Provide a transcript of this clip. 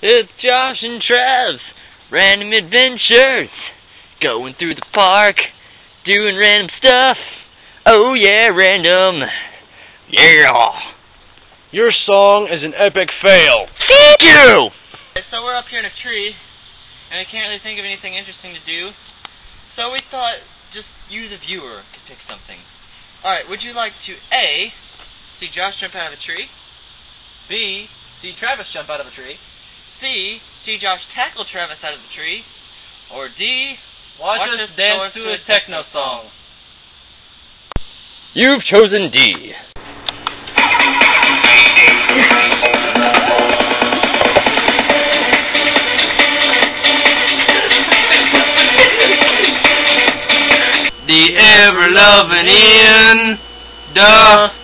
It's Josh and Trav's random adventures. Going through the park, doing random stuff. Oh yeah, random. Yeah. Your song is an epic fail. Thank you! So we're up here in a tree, and we can't really think of anything interesting to do. So we thought just you, the viewer, could pick something. Alright, would you like to A, see Josh jump out of a tree? B, see Travis jump out of a tree? C, see Josh tackle Travis out of the tree? Or D, Watch, us dance to a techno song. You've chosen D. The ever loving Ian, the